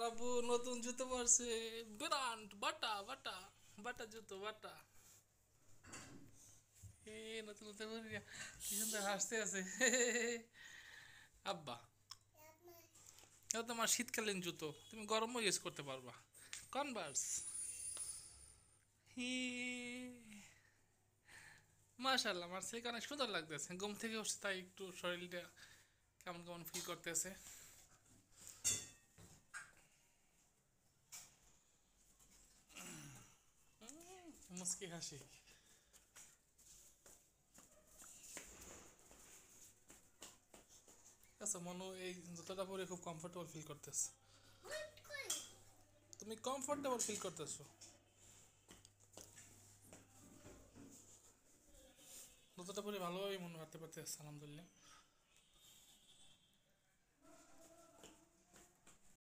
আমার আব্বু নতুন জুতো পরছে ব্র্যান্ড, বাটা বাটা বাটা জুতো, বাটা। এ, নতুন নতুন কি সুন্দর হাসতে আছে। আব্বা এটা তোমার শীতকালীন জুতো, তুমি গরমও ইউজ করতে পারবা। কনভার্স হি। মাশাল্লাহ আমার থেকে অনেক সুন্দর লাগতেছে। ঘুম থেকে উঠছে, তাই একটু শরীরটা কেমন কেমন ফিল করতেছে। মুসকি হাসি। আচ্ছা মনো, এই জুতাটা পরে খুব কমফোর্টেবল ফিল করতেছে। তুমি কমফোর্টেবল ফিল করতেছো। জুতোটা পরে ভালোভাবেই মনে রাখতে পারতেছে, আলহামদুলিল্লাহ।